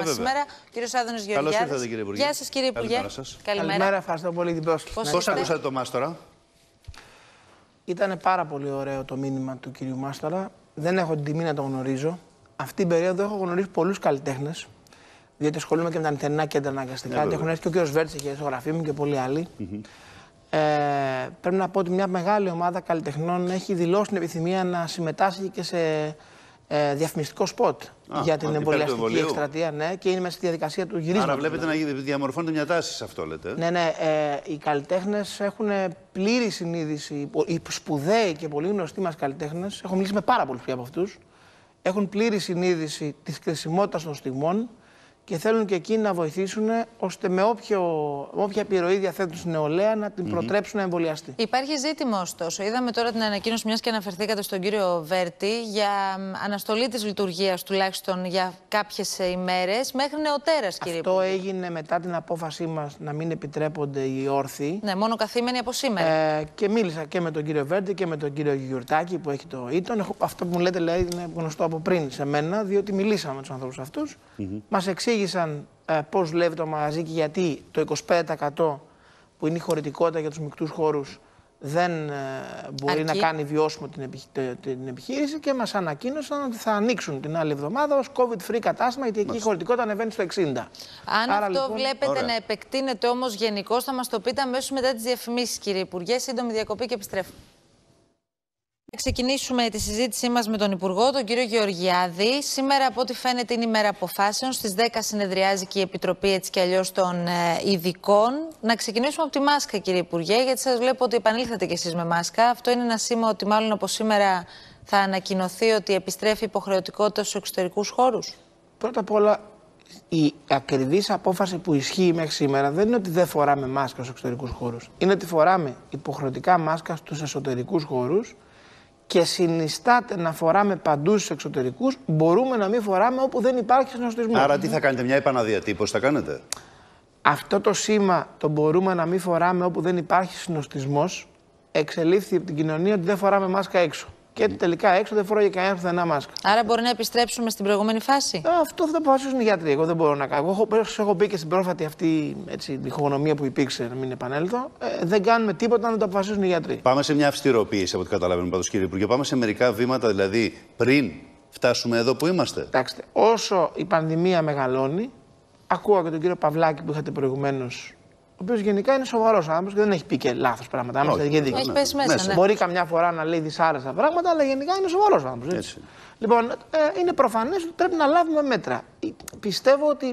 Ε, μα σήμερα. Κύριος Άδωνο Γεωργιάδης. Καλώ ήρθατε, κύριε Υπουργέ. Γεια σας, κύριε Υπουργέ. Καλημέρα σας. Καλημέρα. Καλημέρα, ευχαριστώ πολύ την πρόσκληση. Πώς Πώς είστε; ακούσατε το Μάστορα, Ήταν πάρα πολύ ωραίο το μήνυμα του κυρίου Μάστορα. Δεν έχω την τιμή να τον γνωρίζω. Αυτή την περίοδο έχω γνωρίσει πολλούς καλλιτέχνες. Διότι ασχολούμαι και με τα νυχτερινά κέντρα αναγκαστικά. Ναι, και βέβαια. έχουν έρθει και ο κύριος Βέρτση και στο γραφείο μου και πολλοί άλλοι. Ε, πρέπει να πω ότι μια μεγάλη ομάδα καλλιτεχνών έχει δηλώσει την επιθυμία να συμμετάσχει και σε ε, διαφημιστικό σποτ Α, για την υπέρ του εμβολιαστική εμβολίου. εκστρατεία. Ναι, και είναι μέσα στη διαδικασία του γυρίσματος. Άρα βλέπετε να διαμορφώνεται μια τάση σε αυτό, λέτε. Ναι, ναι. Ε, οι καλλιτέχνες έχουν πλήρη συνείδηση. Οι σπουδαίοι και πολύ γνωστοί μας καλλιτέχνες, έχω μιλήσει με πάρα πολλούς πια από αυτούς, έχουν πλήρη συνείδηση της κρισιμότητας των στιγμών και θέλουν και εκείνοι να βοηθήσουν ώστε με, όποιο, με όποια επιρροή διαθέτουν στην νεολαία να την προτρέψουν να εμβολιαστεί. Υπάρχει ζήτημα ωστόσο. Είδαμε τώρα την ανακοίνωση, μιας και αναφερθήκατε στον κύριο Βέρτη, για μ, αναστολή της λειτουργίας τουλάχιστον για κάποιες ημέρες μέχρι νεοτέρας, κύριε Αυτό Υπουργέ. έγινε μετά την απόφασή μας να μην επιτρέπονται οι όρθιοι. Ναι, μόνο καθήμενοι από σήμερα. Ε, και μίλησα και με τον κύριο Βέρντι και με τον κύριο Γιουρτάκη που έχει το Ήτον. Έχω- Αυτό που μου λέτε λέει είναι γνωστό από πριν σε μένα, διότι μιλήσαμε με τους ανθρώπους αυτούς. Μας εξήγησαν ε, πώς δουλεύει το μαγαζί και γιατί το 25% που είναι η χωρητικότητα για τους μεικτούς χώρους δεν ε, μπορεί Αρκεί. να κάνει βιώσιμο την, επιχ- τε- την επιχείρηση και μας ανακοίνωσαν ότι θα ανοίξουν την άλλη εβδομάδα ως COVID-free κατάστημα γιατί εκεί η χωρητικότητα ανεβαίνει στο 60. Αν Άρα, αυτό λοιπόν, βλέπετε ωραία. να επεκτείνεται όμως γενικώς, θα μας το πείτε αμέσως μετά τις διαφημίσεις, κύριε Υπουργέ. Σύντομη διακοπή και επιστρέφουμε. Θα ξεκινήσουμε τη συζήτησή μας με τον Υπουργό, τον κύριο Γεωργιάδη. Σήμερα, από ό,τι φαίνεται, είναι η μέρα αποφάσεων. Στις 10 συνεδριάζει και η Επιτροπή έτσι κι αλλιώς των ε, ειδικών. Να ξεκινήσουμε από τη μάσκα, κύριε Υπουργέ, γιατί σας βλέπω ότι επανήλθατε κι εσείς με μάσκα. Αυτό είναι ένα σήμα ότι μάλλον από σήμερα θα ανακοινωθεί ότι επιστρέφει η υποχρεωτικότητα στους εξωτερικούς χώρους. Πρώτα απ' όλα, η ακριβής απόφαση που ισχύει μέχρι σήμερα δεν είναι ότι δεν φοράμε μάσκα στους εξωτερικούς χώρους. Είναι ότι φοράμε υποχρεωτικά μάσκα στους εσωτερικούς χώρους και συνιστάται να φοράμε παντού στους εξωτερικούς, μπορούμε να μην φοράμε όπου δεν υπάρχει συνοστισμός. Άρα τι θα κάνετε, μια επαναδιατύπωση θα κάνετε; Αυτό το σήμα το μπορούμε να μην φοράμε όπου δεν υπάρχει συνοστισμός εξελίφθη από την κοινωνία ότι δεν φοράμε μάσκα έξω. Και τελικά έξω δεν φοράει κανένα πουθενά μάσκα. Άρα μπορεί να επιστρέψουμε στην προηγούμενη φάση; Ε, Αυτό θα το αποφασίσουν οι γιατροί. Εγώ δεν μπορώ να κάνω. Εγώ έχω, όπως έχω πει και στην πρόσφατη αυτή έτσι, διχογνωμία που υπήρξε, να μην επανέλθω. Ε, δεν κάνουμε τίποτα αν δεν το αποφασίσουν οι γιατροί. Πάμε σε μια αυστηροποίηση από ό,τι καταλαβαίνουμε πάντως, κύριε Υπουργέ. Πάμε σε μερικά βήματα δηλαδή πριν φτάσουμε εδώ που είμαστε. Κοιτάξτε, όσο η πανδημία μεγαλώνει, ακούω και τον κύριο Παυλάκη που είχατε προηγουμένως, ο οποίος γενικά είναι σοβαρός άνθρωπος και δεν έχει πει και λάθος πράγματα. Να είμαστε Όχι. και δίκαιοι. Έχει πέσει μέσα, Μέσα. ναι. Μπορεί καμιά φορά να λέει δυσάρεστα πράγματα, αλλά γενικά είναι σοβαρός άνθρωπος. Έτσι. Λοιπόν, ε, είναι προφανές ότι πρέπει να λάβουμε μέτρα. Ε, Πιστεύω ότι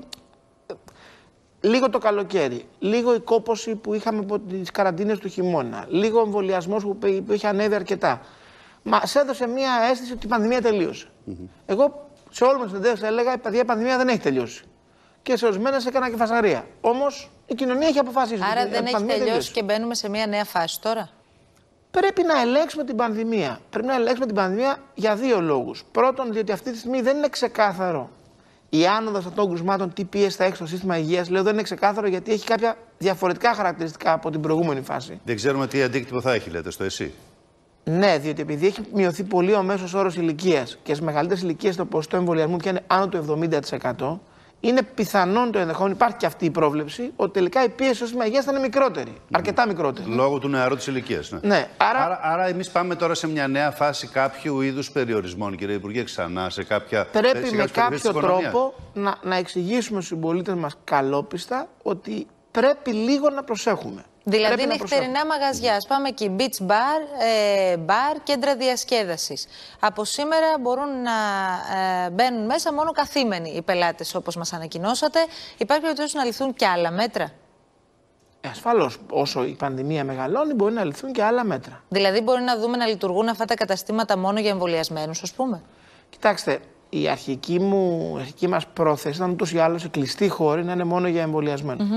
ε, λίγο το καλοκαίρι, λίγο η κόπωση που είχαμε από τις καραντίνες του χειμώνα, λίγο ο εμβολιασμός που, πε- που είχε ανέβει αρκετά, μα έδωσε μια αίσθηση ότι η πανδημία τελείωσε. Εγώ σε όλε τι συνεντεύξεις έλεγα: Παιδιά, η πανδημία δεν έχει τελειώσει. Και σε ορισμένες έκανα και φασαρία. Όμως η κοινωνία έχει αποφασίσει. Άρα ότι η δεν έχει πανδημία τελειώσει τελείωσε. και μπαίνουμε σε μια νέα φάση τώρα; Πρέπει να ελέγξουμε την πανδημία. Πρέπει να ελέγξουμε την πανδημία για δύο λόγους. Πρώτον, διότι αυτή τη στιγμή δεν είναι ξεκάθαρο η άνοδος αυτών των κρουσμάτων, τι πίεση θα έχει στο σύστημα υγείας. Λέω δεν είναι ξεκάθαρο γιατί έχει κάποια διαφορετικά χαρακτηριστικά από την προηγούμενη φάση. Δεν ξέρουμε τι αντίκτυπο θα έχει, λέτε, στο ΕΣΥ. Ναι, διότι επειδή έχει μειωθεί πολύ ο μέσος όρος ηλικίας και στις μεγαλύτερες ηλικίες το ποσοστό εμβολιασμού πιάνει άνω του 70%, είναι πιθανόν το ενδεχόμενο, υπάρχει και αυτή η πρόβλεψη, ότι τελικά η πίεση στο σύστημα υγεία θα είναι μικρότερη. Αρκετά μικρότερη. Λόγω του νεαρού της ηλικίας. Ναι. Ναι, άρα, Άρα, άρα εμείς πάμε τώρα σε μια νέα φάση κάποιου είδους περιορισμών, κύριε Υπουργέ, ξανά σε κάποια. σε Πρέπει κάποιες με περιοχές της κάποιο οικονομίας. τρόπο να, να εξηγήσουμε στους συμπολίτες μας καλόπιστα ότι πρέπει λίγο να προσέχουμε. Δηλαδή Πρέπει να νυχτερινά μαγαζιά. Ας πάμε εκεί. Beach bar, ε, bar, κέντρα διασκέδασης. Από σήμερα μπορούν να ε, μπαίνουν μέσα μόνο καθήμενοι οι πελάτες όπως μας ανακοινώσατε. Υπάρχει περίπτωση να ληφθούν και άλλα μέτρα; Ε, ασφαλώς, όσο η πανδημία μεγαλώνει μπορεί να ληφθούν και άλλα μέτρα. Δηλαδή μπορεί να δούμε να λειτουργούν αυτά τα καταστήματα μόνο για εμβολιασμένους, ας πούμε; Κοιτάξτε, η αρχική, μου, η αρχική μας πρόθεση ήταν ούτως ή άλλως η κλειστή χώρη να είναι μόνο για εμβολιασμένους.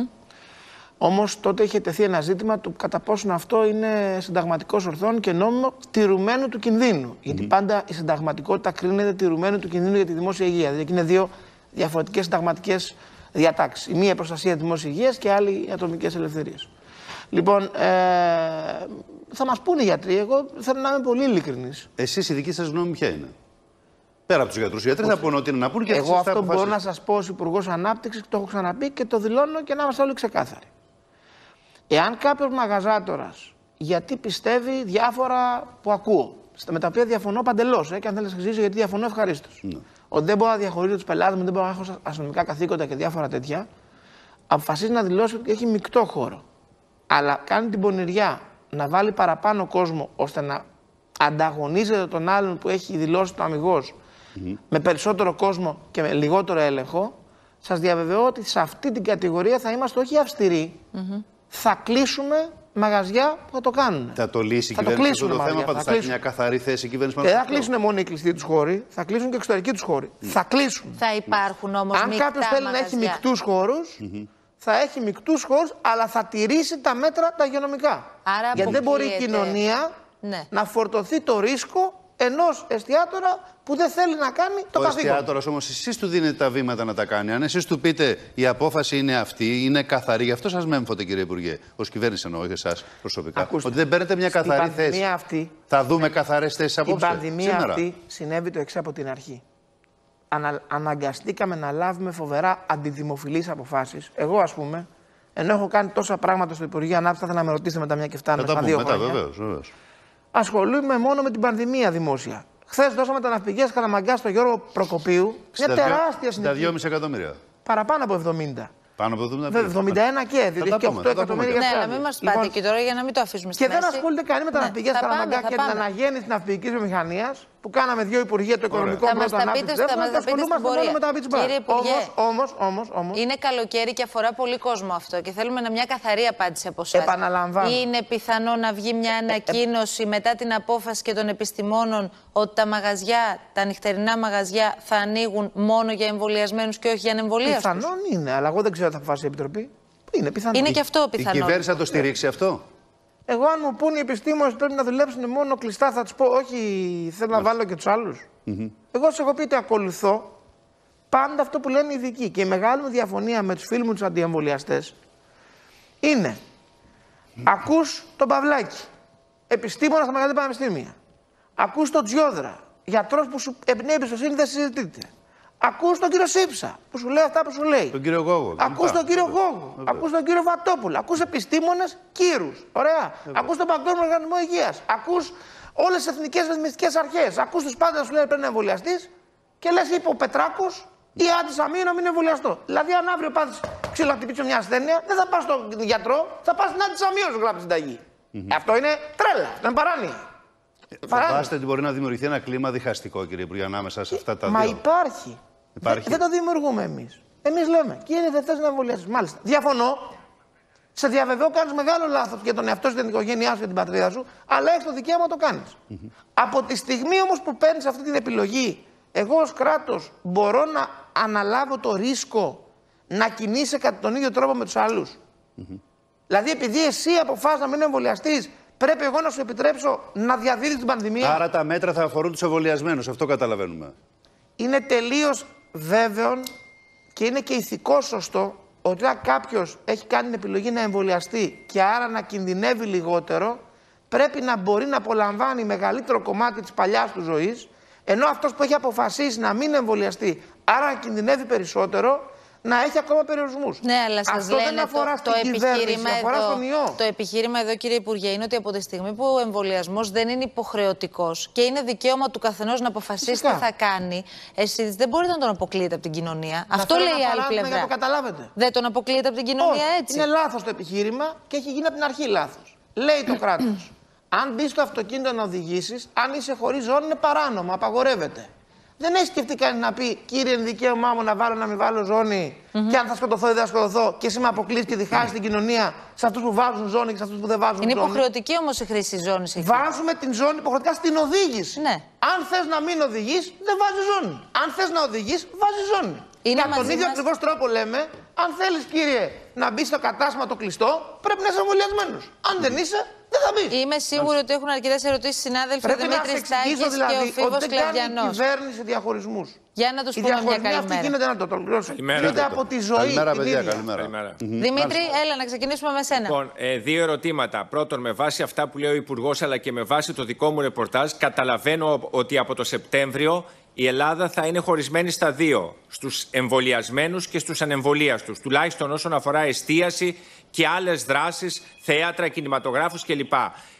Όμως τότε είχε τεθεί ένα ζήτημα του κατά πόσον αυτό είναι συνταγματικός ορθόν και νόμιμο τηρουμένου του κινδύνου. Γιατί πάντα η συνταγματικότητα κρίνεται τηρουμένου του κινδύνου για τη δημόσια υγεία. Δηλαδή είναι δύο διαφορετικές συνταγματικές διατάξεις. Η μία η προστασία της δημόσιας υγείας και η άλλη οι ατομικές ελευθερίες. Λοιπόν, ε, θα μας πούνε οι γιατροί, εγώ θέλω να είμαι πολύ ειλικρινής. Εσείς η δική σας γνώμη ποια είναι; Πέρα από τους γιατρούς, οι γιατροί θα πούνε ότι είναι να πούνε και Εγώ τις αυτό μπορώ αποφάσεις. να σας πω ως Υπουργός Ανάπτυξης, το έχω ξαναπεί και το δηλώνω και να είμαστε όλοι ξεκάθαροι. Εάν κάποιος μαγαζάτορας, γιατί πιστεύει διάφορα που ακούω, στα- με τα οποία διαφωνώ παντελώς, ε, και αν θέλεις να συζητήσω, γιατί διαφωνώ ευχαρίστως. Ναι. Ότι δεν μπορώ να διαχωρίζω τους πελάτες μου, δεν μπορώ να έχω αστυνομικά καθήκοντα και διάφορα τέτοια, αποφασίζει να δηλώσει ότι έχει μεικτό χώρο. Αλλά κάνει την πονηριά να βάλει παραπάνω κόσμο ώστε να ανταγωνίζεται τον άλλον που έχει δηλώσει το αμυγός με περισσότερο κόσμο και με λιγότερο έλεγχο, σας διαβεβαιώ ότι σε αυτή την κατηγορία θα είμαστε όχι αυστηροί, θα κλείσουμε μαγαζιά που θα το κάνουν. Θα το λύσει η Θα το κυβέρνηση αυτό κλείσουν, το θέμα. Μαρία, Πάντως θα θα έχει κλείσουν. μια καθαρή θέση η κυβέρνηση πάνω Δεν σε θα αυτό. κλείσουν μόνο οι κλειστοί τους χώροι, θα κλείσουν και εξωτερικοί τους χώροι. Θα κλείσουν. Θα υπάρχουν όμως Αν κάποιος θέλει να έχει μεικτούς χώρους, θα έχει μεικτούς χώρους, αλλά θα τηρήσει τα μέτρα τα υγειονομικά. Άρα Γιατί δεν μπορεί η αποκλείεται. κοινωνία Ναι. να φορτωθεί το ρίσκο ενός εστιατόρα που δεν θέλει να κάνει το Ο καθήκον. εστιατόρα όμως, εσείς του δίνετε τα βήματα να τα κάνει. Αν εσείς του πείτε η απόφαση είναι αυτή, είναι καθαρή, γι' αυτό σας μέμφωτε κύριε Υπουργέ. Ω κυβέρνηση εννοώ, όχι εσάς προσωπικά. Ακούστε, ότι δεν παίρνετε μια στην καθαρή πανδημία θέση. αυτή- Θα δούμε καθαρές θέσεις Την απόψε. πανδημία σήμερα. αυτή συνέβη το εξής από την αρχή. Ανα, αναγκαστήκαμε να λάβουμε φοβερά αντιδημοφιλείς αποφάσεις. Εγώ, ας πούμε, ενώ έχω κάνει τόσα πράγματα στο Υπουργείο Ανάπτυξης, θα ήθελα να με ρωτήσετε μετά μια και φτάνουμε Θα τα στα πούμε δύο μετά, χρόνια. βεβαίως. Βεβαίως. Ασχολούμαι μόνο με την πανδημία δημόσια. Χθες δώσαμε τα ναυπηγεία Καλαμαγκάς στο Γιώργο Προκοπίου. Μια 62 τεράστια συντηρητική. 62,5 εκατομμύρια. Παραπάνω από 70. Πάνω από 70. Βέβαια, 71 και, διότι τα έχει και πούμε, 8 θα τα πούμε εκατομμύρια και Ναι, για αλλά στάδιο. μην μας Λοιπόν, πάτε και τώρα για να μην το αφήσουμε στη Και δεν μέση. ασχολείται κανεί με τα Ναι, ναυπηγεία θα πάμε, Καλαμαγκάς θα και την πάμε. αναγέννηση της ναυπηγικής βιομηχανίας που κάναμε δύο υπουργεία, το οικονομικό Θα μας πρώτο τα πείτε, ανάπτυξη. θα μας τα πείτε στην ασχολούμαστε μόνο πορεία. με τα beach bar. Κύριε Υπουργέ. Όμως, όμως, όμως, όμως, Είναι καλοκαίρι και αφορά πολύ κόσμο αυτό και θέλουμε να μια καθαρή απάντηση από εσάς. Επαναλαμβάνω. Είναι πιθανό να βγει μια ανακοίνωση μετά την απόφαση και των επιστημόνων ότι τα μαγαζιά, τα νυχτερινά μαγαζιά θα ανοίγουν μόνο για εμβολιασμένους και όχι για ανεμβολίαστους; Πιθανόν είναι, αλλά εγώ δεν ξέρω τι θα αποφασίσει η Επιτροπή. Είναι πιθανό. Είναι και αυτό Η πιθανό. κυβέρνηση θα το στηρίξει αυτό; Εγώ, αν μου πούνε οι επιστήμονες πρέπει να δουλέψουν μόνο κλειστά, θα τους πω όχι, θέλω να βάλω και τους άλλους. Εγώ σου έχω πει ότι ακολουθώ πάντα αυτό που λένε οι ειδικοί. Και η μεγάλη μου διαφωνία με τους φίλους μου τους αντιεμβολιαστές είναι ακούς τον Παυλάκη, επιστήμονας στα μεγάλα πανεπιστήμια. Ακούς τον Τζιόδρα, γιατρός που σου εμπνέει εμπιστοσύνη δεν συζητείται. Ακούς τον κύριο Σίψα που σου λέει αυτά που σου λέει. Τον κύριο Γόγο. Ακούς τον κύριο Γόγο, ακούς τον κύριο Βατόπουλο, ακούς επιστήμονες κύρους, ωραία. Ακούς τον Παγκόσμιο Οργανισμό Υγείας, ακούς όλες τις εθνικές ρυθμιστικές αρχές, ακούς τους πάντες να σου λένε πρέπει να εμβολιαστείς και λες είπε ο Πετράκος ή άντι Σαμίου να μην εμβολιαστώ. Δηλαδή αν αύριο πάθεις ξυλοχτυπήσω μια ασθένεια, δεν θα πας στον γιατρό, θα πας στην άντι Σαμίου να σου γράψει συνταγή. Αυτό είναι τρέλα, δεν είναι παράνοια. Παράνοια. Φαντάστε ότι μπορεί να δημιουργηθεί ένα κλίμα διχαστικό, κύριε Υπουργέ, ανάμεσα σε αυτά τα Μα δύο. υπάρχει. Υπάρχει. Δεν, δεν το δημιουργούμε εμείς. Εμείς λέμε, κύριε, δεν θε να εμβολιάσει. Μάλιστα. Διαφωνώ. Σε διαβεβαιώ, κάνεις μεγάλο λάθος για τον εαυτό σου, την οικογένειά σου και την πατρίδα σου, αλλά έχεις το δικαίωμα να το κάνεις. Από τη στιγμή όμως που παίρνεις αυτή την επιλογή, εγώ ως κράτος μπορώ να αναλάβω το ρίσκο να κινείσαι κατά τον ίδιο τρόπο με τους άλλους. Δηλαδή, επειδή εσύ αποφάσισες να μην εμβολιαστείς, πρέπει εγώ να σου επιτρέψω να διαδίδεις την πανδημία. Άρα τα μέτρα θα αφορούν τους εμβολιασμένους. Αυτό καταλαβαίνουμε. είναι τελείως βέβαιο και είναι και ηθικό σωστό ότι αν κάποιος έχει κάνει την επιλογή να εμβολιαστεί και άρα να κινδυνεύει λιγότερο, πρέπει να μπορεί να απολαμβάνει μεγαλύτερο κομμάτι της παλιάς του ζωής, ενώ αυτός που έχει αποφασίσει να μην εμβολιαστεί, άρα να κινδυνεύει περισσότερο, να έχει ακόμα περιορισμούς. Ναι, αλλά σας Αυτό λένε δεν αφορά το, το στην κυβέρνηση, επιχείρημα αφορά εδώ, στον ιό. Το επιχείρημα εδώ, κύριε Υπουργέ, είναι ότι από τη στιγμή που ο εμβολιασμός δεν είναι υποχρεωτικός και είναι δικαίωμα του καθενός να αποφασίσει Φυσικά. τι θα κάνει, εσείς δεν μπορείτε να τον αποκλείετε από την κοινωνία. Να Αυτό φέρω λέει η ένα άλλη παράδειγμα πλευρά. Για να το καταλάβετε. Δεν τον αποκλείετε από την κοινωνία Όχι, έτσι. Είναι λάθος το επιχείρημα και έχει γίνει από την αρχή λάθος. Λέει το κράτος. αν μπεις στο αυτοκίνητο να οδηγήσεις, αν είσαι χωρίς ζώνη, είναι παράνομο, απαγορεύεται. Δεν έχει σκεφτεί κανεί να πει, κύριε, είναι δικαίωμά μου να βάλω να μην βάλω ζώνη και αν θα σκοτωθώ ή δεν θα σκοτωθώ και εσύ με αποκλείσει και διχάσει την κοινωνία σε αυτούς που βάζουν ζώνη και σε αυτούς που δεν βάζουν Είναι ζώνη. υποχρεωτική όμως η χρήση ζώνης εκεί. Βάζουμε την ζώνη υποχρεωτικά στην οδήγηση. Ναι. Αν θες να μην οδηγείς, δεν βάζεις ζώνη. Αν θες να οδηγείς, βάζεις ζώνη. Είναι Κατά τον μαζί ίδιο μας- ακριβώς τρόπο λέμε, αν θέλεις, κύριε, να μπεις στο κατάστημα το κλειστό, πρέπει να είσαι εμβολιασμένο. Αν δεν είσαι, δεν θα μπεις. Είμαι σίγουρη ότι έχουν αρκετές ερωτήσεις συνάδελφοι ο Πρέπει να σε Δημήτρη Τάκη εξηγήσω και δηλαδή ο Φίβος ότι δεν κάνει η Κλαβιανός. κυβέρνηση διαχωρισμούς. Για να τους Οι πούμε μια διαχωρισμοί αυτοί καλημέρα. γίνεται να το το ολοκληρώσω. Καλημέρα. Γίνεται από τη ζωή. Καλημέρα, την παιδιά. ίδια. Καλημέρα. Καλημέρα. Δημήτρη, έλα να ξεκινήσουμε με σένα. Λοιπόν, ε, δύο ερωτήματα. Πρώτον, με βάση αυτά που λέει ο Υπουργός, αλλά και με βάση το δικό μου ρεπορτάζ, καταλαβαίνω ότι από το Σεπτέμβριο η Ελλάδα θα είναι χωρισμένη στα δύο, στους εμβολιασμένους και στους ανεμβολίαστους, τουλάχιστον όσον αφορά εστίαση και άλλες δράσεις, θέατρα, κινηματογράφους κλπ.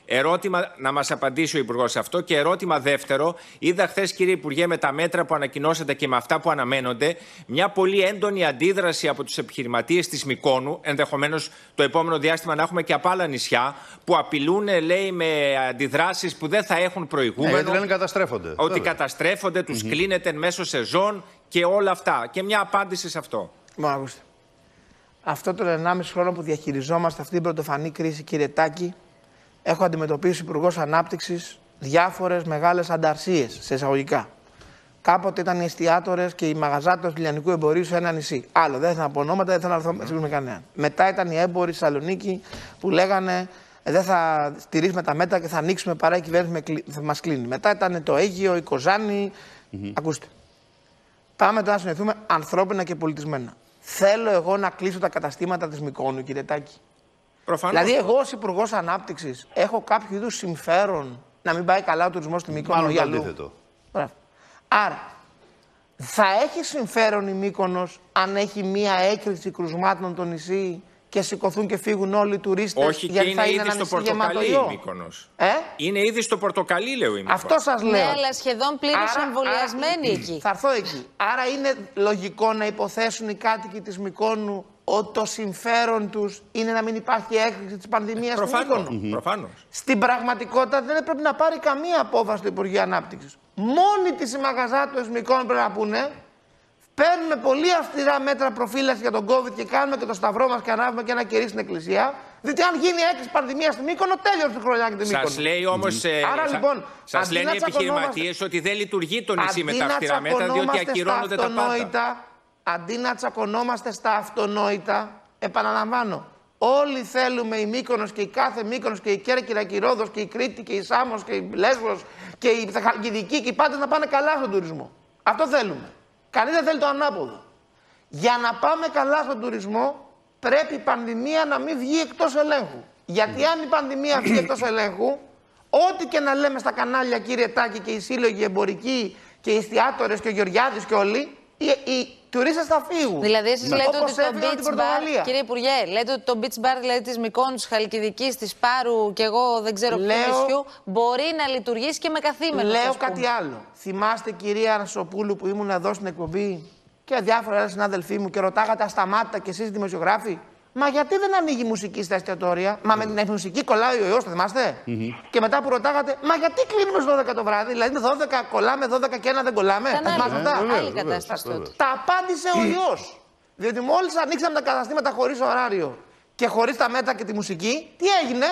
Ερώτημα να μας απαντήσει ο Υπουργός σε αυτό. Και ερώτημα δεύτερο, είδα χθες, κύριε Υπουργέ, με τα μέτρα που ανακοινώσατε και με αυτά που αναμένονται, μια πολύ έντονη αντίδραση από τους επιχειρηματίες της Μικόνου. Ενδεχομένως το επόμενο διάστημα να έχουμε και από άλλα νησιά που απειλούν, λέει, με αντιδράσεις που δεν θα έχουν προηγούμενο. Ε, γιατί λένε καταστρέφονται. Ότι βέβαια. καταστρέφονται, τους mm-hmm. κλείνεται μέσω σεζόν και όλα αυτά. Και μια απάντηση σε αυτό. Μόνο Αυτό το 1,5 χρόνο που διαχειριζόμαστε αυτή την πρωτοφανή κρίση, κύριε Τάκη, έχω αντιμετωπίσει υπουργός Ανάπτυξης διάφορες μεγάλες ανταρσίες σε εισαγωγικά. Κάποτε ήταν οι εστιατόρε και οι μαγαζάτες του λιανικού εμπορίου σε ένα νησί. Άλλο, δεν θα πω ονόματα, δεν θα αναφερθώ με κανέναν. Μετά ήταν οι έμποροι στη Θεσσαλονίκη που λέγανε «Ε, δεν θα στηρίσουμε τα μέτρα και θα ανοίξουμε παρά η κυβέρνηση θα μας κλείνει. Μετά ήταν το Αίγιο, η Κοζάνη. Mm-hmm. Ακούστε. Πάμε τώρα να συνεχθούμε ανθρώπινα και πολιτισμένα. Θέλω εγώ να κλείσω τα καταστήματα της Μικόνου, κύριε Τάκη. Προφανώς. Δηλαδή, εγώ ως Υπουργός Ανάπτυξης έχω κάποιο είδους συμφέρον να μην πάει καλά ο τουρισμός στη Μύκονο Μάλλον το αντίθετο. Άρα, θα έχει συμφέρον η Μύκονος αν έχει μία έκρηξη κρουσμάτων το νησί και σηκωθούν και φύγουν όλοι οι τουρίστες. Όχι, γιατί και είναι θα ήδη στο πορτοκαλί η Μύκονος. Ε; Είναι ήδη στο πορτοκαλί, λέω η Αυτό σας λέω. Ναι, αλλά σχεδόν πλήρως εμβολιασμένοι εκεί. Θα έρθω εκεί. Άρα είναι λογικό να υποθέσουν οι κάτοικοι της Μυκόνου ότι το συμφέρον τους είναι να μην υπάρχει έκρηξη της πανδημίας στην Μύκονο. Προφανώς. Στην πραγματικότητα δεν πρέπει να πάρει καμία απόφαση το Υπουργείο Ανάπτυξης. Μόνοι της οι μαγαζάτες Μυκόνου πρέπει να πούνε Παίρνουμε πολύ αυστηρά μέτρα προφύλαξης για τον COVID και κάνουμε και το σταυρό μας και ανάβουμε και ένα κερί στην εκκλησία. Διότι αν γίνει έκρηξη πανδημίας στη Μύκονο, τέλειωσε τη χρονιά και τη Μύκονο. Σας λέει όμως. Mm. Άρα λοιπόν. Σας λένε οι επιχειρηματίες ότι δεν λειτουργεί το νησί με τα αυστηρά μέτρα, διότι ακυρώνονται τα πάντα. Αντί να τσακωνόμαστε στα αυτονόητα, επαναλαμβάνω, Όλοι θέλουμε η Μύκονος και η κάθε Μύκονος και η Κέρκυρα και η Ρόδος και η Κρήτη και η Σάμος και η Λέσβος και η Θαχαλκιδική και οι πάντες να πάνε καλά στον τουρισμό. Αυτό θέλουμε. Κανείς δεν θέλει το ανάποδο. Για να πάμε καλά στον τουρισμό πρέπει η πανδημία να μην βγει εκτός ελέγχου. Γιατί αν η πανδημία βγει εκτός ελέγχου, ό,τι και να λέμε στα κανάλια κύριε Τάκη και οι σύλλογοι εμπορικοί και οι εστιατόρες και ο Γεωργιάδης και όλοι, οι, οι τουρίστες θα φύγουν. Δηλαδή, εσείς λέτε ότι το beach bar. Κύριε Υπουργέ, λέτε ότι το beach bar δηλαδή, της Μικόνου, τη Χαλκιδικής, της Πάρου και εγώ δεν ξέρω ποιο νησιού μπορεί να λειτουργήσει και με καθήμενο. Λέω κάτι άλλο. Θυμάστε, κυρία Ανσοπούλου, που ήμουν εδώ στην εκπομπή και διάφορα άλλα συνάδελφοί μου και ρωτάγατε ασταμάτητα κι εσείς δημοσιογράφοι; Μα γιατί δεν ανοίγει μουσική στα εστιατόρια; Μα με την μουσική κολλάει ο ιό, το θυμάστε. Και μετά που ρωτάγατε, Μα γιατί κλείνουμε στις 12 το βράδυ; Δηλαδή με 12 κολλάμε, 12 και ένα δεν κολλάμε; Άλλη, άλλη κατάσταση τότε. Τα απάντησε ο ιό. Διότι μόλις ανοίξαμε τα καταστήματα χωρίς ωράριο και χωρίς τα μέτρα και τη μουσική, τι έγινε;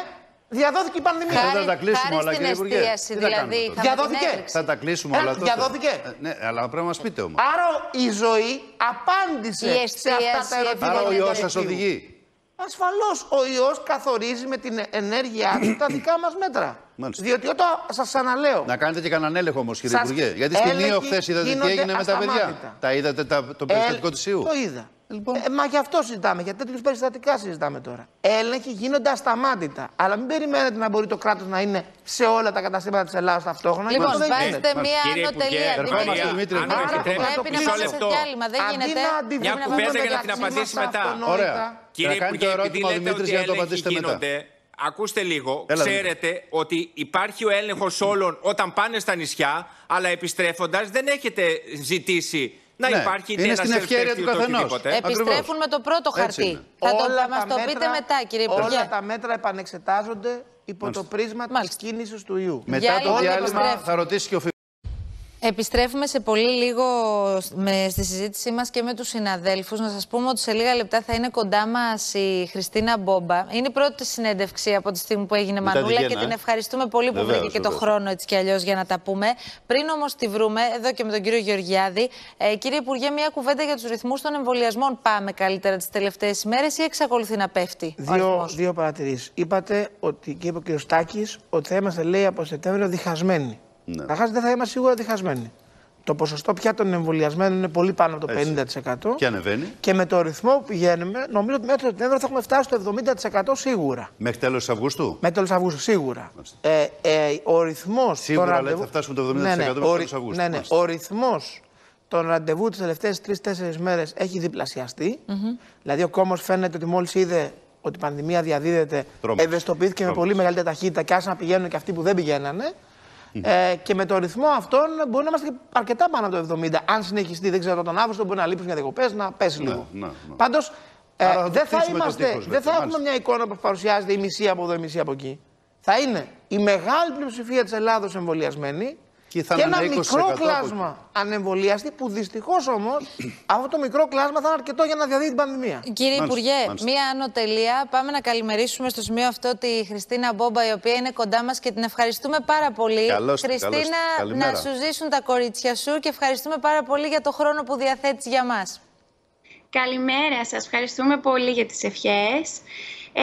Διαδόθηκε η πανδημία. Χάρη, θα τα κλείσουμε όλα, κύριε Υπουργέ. Δηλαδή, θα διαδόθηκε. Θα τα κλείσουμε όλα. Τότε. Διαδόθηκε. Ε, ναι, αλλά πρέπει να μας πείτε όμως. Άρα η ζωή απάντησε σε αυτά τα ερωτήματα. Άρα ο ιός σας οδηγεί. Ασφαλώς ο ιός καθορίζει με την ενέργειά του τα δικά μας μέτρα. Μάλιστα. Διότι όταν σας αναλέω. Να κάνετε και κανέναν έλεγχο όμως, κύριε Υπουργέ. Γιατί στην Ήω χθε είδατε τι έγινε με τα παιδιά. Τα είδατε τα, το περιστατικό της Ιού; Το είδα. Λοιπόν. Ε, μα γι' αυτό συζητάμε, για τέτοιους περιστατικά συζητάμε τώρα. Έλεγχοι γίνονται ασταμάτητα. Αλλά μην περιμένετε να μπορεί το κράτος να είναι σε όλα τα καταστήματα της Ελλάδα ταυτόχρονα. Λοιπόν, βάζετε μία ανωτελεία. Πρέπει να πάτε σε διάλειμμα. Δεν γίνεται. Μια κουβέντα για να την απαντήσει μετά. Ωραία. Κύριε Υπουργέ, επειδή λέτε ότι έλεγχοι γίνονται, ακούστε λίγο, ξέρετε ότι υπάρχει ο έλεγχος όλων όταν πάνε στα νησιά, αλλά επιστρέφοντας δεν έχετε ζητήσει να ναι, υπάρχει είναι στην ευχαίρεια του καθενός. Επιστρέφουν με το πρώτο χαρτί. Θα το μας το πείτε μετά, κύριε Υπουργέ. Όλα τα μέτρα επανεξετάζονται υπό το πρίσμα της κίνησης του ιού. Μετά το διάλειμμα θα ρωτήσει και ο Επιστρέφουμε σε πολύ λίγο με, στη συζήτησή μας και με τους συναδέλφους. Να σας πούμε ότι σε λίγα λεπτά θα είναι κοντά μας η Χριστίνα Μπόμπα. Είναι η πρώτη συνέντευξη από τη στιγμή που έγινε Μανούλα και την ευχαριστούμε πολύ που βρήκε και το χρόνο έτσι κι αλλιώς για να τα πούμε. Πριν όμως τη βρούμε, εδώ και με τον κύριο Γεωργιάδη, ε, κύριε Υπουργέ, μια κουβέντα για τους ρυθμούς των εμβολιασμών. Πάμε καλύτερα τις τελευταίες ημέρες ή εξακολουθεί να πέφτει Δύο, δύο παρατηρήσεις. Είπατε ότι, και είπε ο κ. Στάκης, ότι θα είμαστε λέει από Σεπτέμβριο διχασμένοι. Ναι. Καταρχάς δεν θα είμαστε σίγουρα διχασμένοι. Το ποσοστό πια των εμβολιασμένων είναι πολύ πάνω από το Έτσι. 50%. Και ανεβαίνει. Και με το ρυθμό που πηγαίνουμε, νομίζω ότι μέχρι το Σεπτέμβριο θα έχουμε φτάσει στο 70% σίγουρα. Μέχρι τέλος Αυγούστου; Με τέλος Αυγούστου, σίγουρα. Ε, ε, ο ρυθμός. Σίγουρα, λέτε, θα φτάσουμε το 70% ναι, ναι, μέχρι ο, τέλος ρυ- Αυγούστου. ναι, ναι, Μάλιστα. ο ρυθμός των ραντεβού τις τελευταίες τρει-τέσσερι μέρες έχει διπλασιαστεί. Δηλαδή, ο κόμμα φαίνεται ότι μόλις είδε ότι η πανδημία διαδίδεται, Τρόμαξε. ευαισθητοποιήθηκε με Τρόμαξε. πολύ μεγαλύτερη ταχύτητα και άρχισαν να πηγαίνουν και αυτοί που δεν πηγαίνανε. Ε, και με το ρυθμό αυτόν μπορεί να είμαστε και αρκετά πάνω από το 70. Αν συνεχιστεί, δεν ξέρω, τον Αύγουστο μπορεί να λείπουν για διακοπές, να πέσει λίγο. ναι, ναι. Πάντως, ε, Άρα θα το δεν θα, χτίσουμε το είμαστε, τείχος, δεν θα βέβαια, έχουμε μάλιστα. μια εικόνα που παρουσιάζεται η μισή από εδώ, η μισή από εκεί. Θα είναι η μεγάλη πλειοψηφία της Ελλάδος εμβολιασμένη Και θα και είναι ένα ένα 20% μικρό από κλάσμα ανεμβολιαστή που δυστυχώς όμως αυτό το μικρό κλάσμα θα είναι αρκετό για να διαδίδει την πανδημία. Κύριε Μάλιστα, Υπουργέ, μάλιστα. μία άνω τελεία. Πάμε να καλημερίσουμε στο σημείο αυτό τη Χριστίνα Μπόμπα, η οποία είναι κοντά μας και την ευχαριστούμε πάρα πολύ. Καλώς την, Χριστίνα, καλώς την. Καλημέρα. να σου ζήσουν τα κορίτσια σου και ευχαριστούμε πάρα πολύ για το χρόνο που διαθέτεις για μας. Καλημέρα σας. Ευχαριστούμε πολύ για τις ευχές. Ε,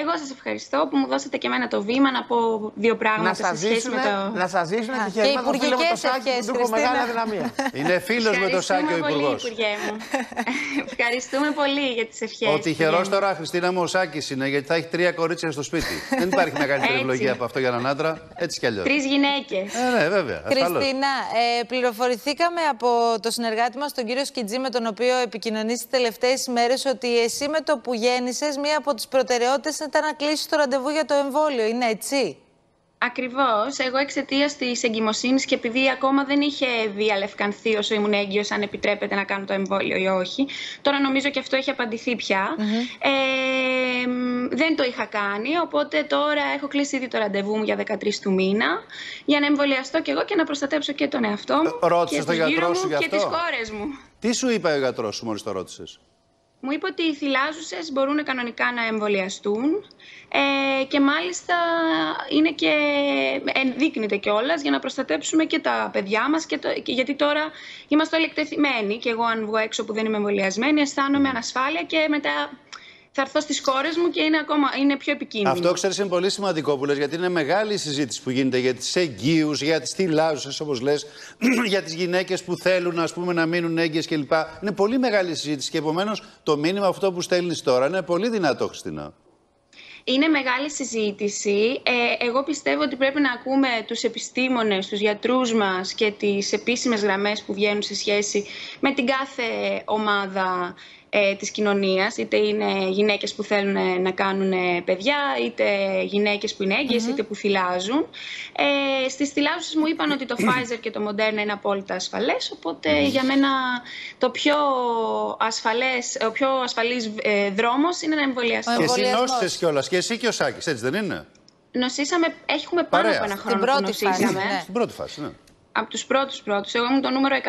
εγώ σας ευχαριστώ που μου δώσατε και εμένα το βήμα να πω δύο πράγματα Να σας σε σχέση ζήσουν, με το... να σας ζήσουν Α, τη και χέρια το φίλο με το υπουργικές σάκι ευχές, που του έχω Χριστίνα. μεγάλη αδυναμία. Είναι φίλος με το Σάκη ο Ευχαριστούμε πολύ, Υπουργός. Υπουργέ μου. Ευχαριστούμε πολύ για τις ευχές. Ο τυχερός Υπουργέ μου. τώρα, Χριστίνα μου, ο Σάκης είναι γιατί θα έχει τρία κορίτσια στο σπίτι. Δεν υπάρχει μεγαλύτερη Έτσι. ευλογία από αυτό για έναν άντρα. Έτσι κι αλλιώς. Τρεις γυναίκες. Ε, ναι, βέβαια. ασφαλώς. Χριστίνα, ε, πληροφορηθήκαμε από το συνεργάτη μας, τον κύριο Σκιτζή, με τον οποίο επικοινωνείς τις τελευταίες ημέρες, ότι εσύ με το που γέννησες, μία από τις προτεραιότητες ήταν να κλείσεις το ραντεβού για το εμβόλιο. Είναι έτσι; Ακριβώς. Εγώ εξαιτίας της εγκυμοσύνης και επειδή ακόμα δεν είχε διαλευκανθεί όσο ήμουν έγκυος αν επιτρέπεται να κάνω το εμβόλιο ή όχι. Τώρα νομίζω και αυτό έχει απαντηθεί πια. Ε, μ, δεν το είχα κάνει, οπότε τώρα έχω κλείσει ήδη το ραντεβού μου για 13 του μήνα για να εμβολιαστώ κι εγώ και να προστατέψω και τον εαυτό μου Ε, ρώτησες και τον τους γιατρό γύρω σου μου γι' και αυτό; τις κόρες μου. Τι σου είπε ο γιατρός σου μόλις το ρώτησες; Μου είπε ότι οι θυλάζουσες μπορούν κανονικά να εμβολιαστούν ε, και μάλιστα είναι και ενδείκνυται κιόλας για να προστατέψουμε και τα παιδιά μας και το, και γιατί τώρα είμαστε όλοι εκτεθειμένοι. Και εγώ αν βγω έξω που δεν είμαι εμβολιασμένη αισθάνομαι ανασφάλεια και μετά θα έρθω στις κόρες μου και είναι, ακόμα, είναι πιο επικίνδυνο. Αυτό ξέρεις είναι πολύ σημαντικό που λες, γιατί είναι μεγάλη η συζήτηση που γίνεται για τις εγγύους, για τις τυλάζουσες, όπως λες, για τις γυναίκες που θέλουν ας πούμε, να μείνουν έγκυες κλπ. Είναι πολύ μεγάλη η συζήτηση και επομένως το μήνυμα αυτό που στέλνεις τώρα είναι πολύ δυνατό, Χριστίνα. Είναι μεγάλη συζήτηση. Ε, εγώ πιστεύω ότι πρέπει να ακούμε τους επιστήμονες, τους γιατρούς μας και τις επίσημες γραμμές που βγαίνουν σε σχέση με την κάθε ομάδα ε, της κοινωνίας. Είτε είναι γυναίκες που θέλουν ε, να κάνουν ε, παιδιά, είτε γυναίκες που είναι έγκυες, είτε που θυλάζουν. Ε, στις θυλάζουσες μου είπαν ότι το Pfizer και το Moderna είναι απόλυτα ασφαλές, οπότε για μένα το πιο ασφαλές, ο πιο ασφαλής ε, δρόμος είναι να εμβολιαστώ. Ο Και εσύ εμβολιασμός. νόσησες κιόλας. Και εσύ και ο Σάκης, έτσι δεν είναι; Νοσήσαμε, έχουμε πάνω Παρέα. από ένα Στην χρόνο πρώτη που νοσήσαμε. φάση, ναι. Στην πρώτη φάση, ναι. Από τους πρώτους πρώτους. Εγώ ήμουν το νούμερο 100.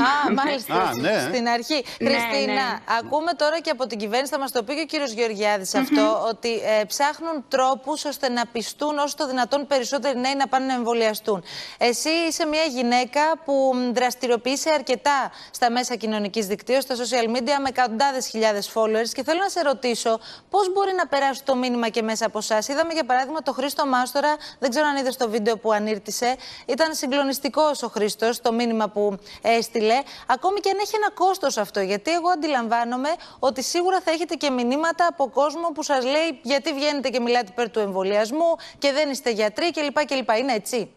Α, μάλιστα. Α, ναι. Στην αρχή. Ναι, Χριστίνα, ναι. ακούμε τώρα και από την κυβέρνηση, θα μας το πει και ο κύριος Γεωργιάδης αυτό, ότι ε, ψάχνουν τρόπους ώστε να πιστούν όσο το δυνατόν περισσότεροι νέοι να πάνε να εμβολιαστούν. Εσύ είσαι μια γυναίκα που μ, δραστηριοποιείσαι αρκετά στα μέσα κοινωνικής δικτύωσης, στα social media, με εκατοντάδες χιλιάδες followers. Και θέλω να σε ρωτήσω, πώς μπορεί να περάσει το μήνυμα και μέσα από εσάς; Είδαμε για παράδειγμα το Χρήστο Μάστορα, δεν ξέρω αν είδες το βίντεο που ανήρτησε. Ήταν συγκλονιστικό ο Χρήστος, το μήνυμα που έστειλε. Ακόμη και αν έχει ένα κόστος αυτό. Γιατί εγώ αντιλαμβάνομαι ότι σίγουρα θα έχετε και μηνύματα από κόσμο που σας λέει γιατί βγαίνετε και μιλάτε υπέρ του εμβολιασμού και δεν είστε γιατροί κλπ. κλπ. Είναι έτσι;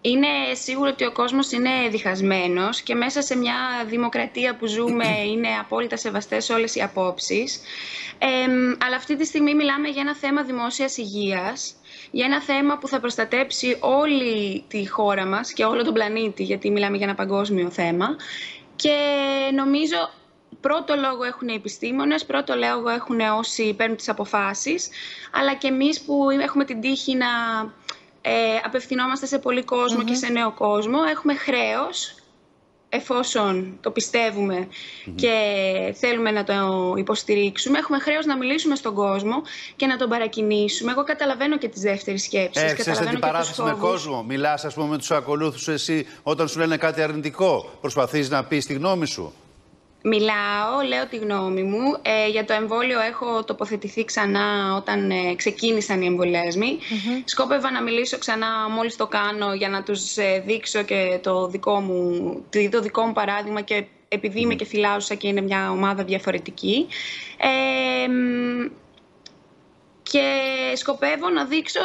Είναι σίγουρο ότι ο κόσμος είναι διχασμένος και μέσα σε μια δημοκρατία που ζούμε είναι απόλυτα σεβαστές όλες οι απόψεις. Ε, αλλά αυτή τη στιγμή μιλάμε για ένα θέμα δημόσιας υγείας, για ένα θέμα που θα προστατέψει όλη τη χώρα μας και όλο τον πλανήτη, γιατί μιλάμε για ένα παγκόσμιο θέμα. Και νομίζω πρώτο λόγο έχουν οι επιστήμονες, πρώτο λόγο έχουν όσοι παίρνουν τις αποφάσεις, αλλά και εμείς που έχουμε την τύχη να ε, απευθυνόμαστε σε πολύ κόσμο και σε νέο κόσμο, έχουμε χρέος, εφόσον το πιστευουμε και θέλουμε να το υποστηρίξουμε, έχουμε χρέος να μιλήσουμε στον κόσμο και να τον παρακινήσουμε. Εγώ καταλαβαίνω και τις δεύτερες σκέψεις. Έχεις καταλαβαίνω και τους αντιπαράθεση με φόβους. κόσμο. Μιλάς, ας πούμε, με τους ακολούθους εσύ όταν σου λένε κάτι αρνητικό. Προσπαθείς να πεις τη γνώμη σου. Μιλάω, λέω τη γνώμη μου. Ε, για το εμβόλιο έχω τοποθετηθεί ξανά όταν ε, ξεκίνησαν οι εμβολιασμοί. Σκόπευα να μιλήσω ξανά μόλις το κάνω για να τους ε, δείξω και το δικό, μου, το δικό μου παράδειγμα και επειδή είμαι και φιλάουσα και είναι μια ομάδα διαφορετική. Ε, και σκοπεύω να δείξω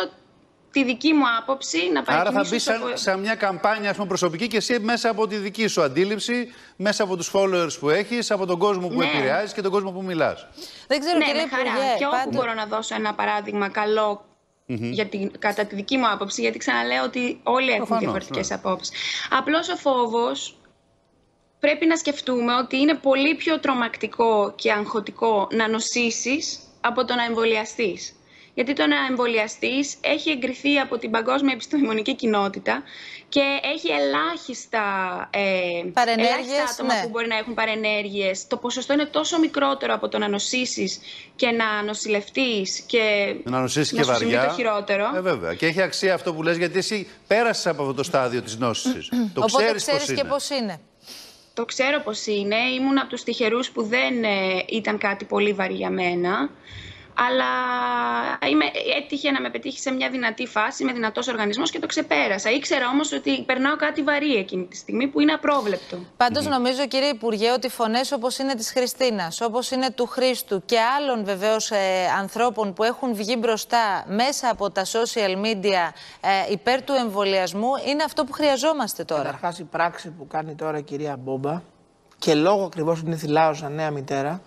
τη δική μου άποψη, να Άρα θα μπεις σε, μια καμπάνια πούμε, προσωπική και εσύ μέσα από τη δική σου αντίληψη, μέσα από τους followers που έχεις, από τον κόσμο που ναι. επηρεάζεις και τον κόσμο που μιλάς. Δεν ξέρω ναι, κύριε Υπουργέ, Και όπου μπορώ να δώσω ένα παράδειγμα καλό για την, κατά τη δική μου άποψη, γιατί ξαναλέω ότι όλοι έχουν διαφορετικές ναι. απόψεις. Απλώς ο φόβος πρέπει να σκεφτούμε ότι είναι πολύ πιο τρομακτικό και αγχωτικό να νοσήσεις από το να εμβολιαστείς γιατί το να εμβολιαστή έχει εγκριθεί από την παγκόσμια επιστημονική κοινότητα και έχει ελάχιστα, ε, ελάχιστα άτομα ναι. που μπορεί να έχουν παρενέργειες. Το ποσοστό είναι τόσο μικρότερο από το να νοσήσεις και να νοσηλευτείς και να νοσήσεις και βαριά. το χειρότερο. Ε, βέβαια. Και έχει αξία αυτό που λες γιατί εσύ πέρασες από αυτό το στάδιο της νόσησης. το ξέρεις και πώς είναι. Το ξέρω πώς είναι. Ήμουν από τους τυχερούς που δεν ε, ήταν κάτι πολύ βαρύ για μένα. Αλλά είμαι, έτυχε να με πετύχει σε μια δυνατή φάση, με δυνατός οργανισμός και το ξεπέρασα. Ήξερα όμως ότι περνάω κάτι βαρύ εκείνη τη στιγμή που είναι απρόβλεπτο. Πάντως, νομίζω, κύριε Υπουργέ, ότι φωνές όπως είναι της Χριστίνας, όπως είναι του Χρήστου και άλλων βεβαίως ε, ανθρώπων που έχουν βγει μπροστά μέσα από τα social media ε, υπέρ του εμβολιασμού είναι αυτό που χρειαζόμαστε τώρα. Καταρχάς, η πράξη που κάνει τώρα η κυρία Μπόμπα και λόγω ακριβώς ότι είναι θυλάωσα νέα μητέρα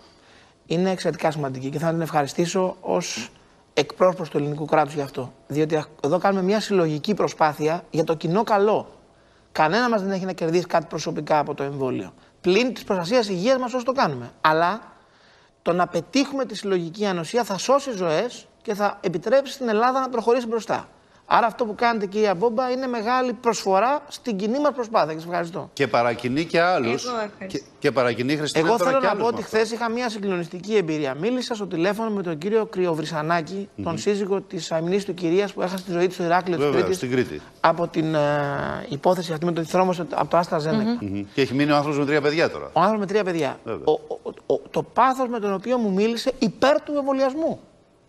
είναι εξαιρετικά σημαντική και θα την ευχαριστήσω ως εκπρόσωπος του ελληνικού κράτους γι' αυτό. Διότι εδώ κάνουμε μια συλλογική προσπάθεια για το κοινό καλό. Κανένα μας δεν έχει να κερδίσει κάτι προσωπικά από το εμβόλιο. Πλην της προστασίας υγείας μας όσο το κάνουμε. Αλλά το να πετύχουμε τη συλλογική ανοσία θα σώσει ζωές και θα επιτρέψει στην Ελλάδα να προχωρήσει μπροστά. Άρα αυτό που κάνετε κυρία Μπόμπα είναι μεγάλη προσφορά στην κοινή μας προσπάθεια. Και σας ευχαριστώ. Και παρακινεί και άλλους. Και, και παρακινεί Χριστίνα Εγώ θέλω να πω ότι χθες είχα μια συγκλονιστική εμπειρία. Μίλησα στο τηλέφωνο με τον κύριο Κρυοβρισανάκη, mm -hmm. τον σύζυγο της αμυνής του κυρίας που έχασε τη ζωή του στο Ηράκλειο της Κρήτης. Στην Κρήτη. Από την uh, υπόθεση αυτή με τον θρόμος από το Άστρα Ζένεκα. Mm -hmm. Και έχει μείνει ο άνθρωπος με τρία παιδιά τώρα. Ο άνθρωπος με τρία παιδιά. Ο, ο, ο, το πάθος με τον οποίο μου μίλησε υπέρ του εμβολιασμού.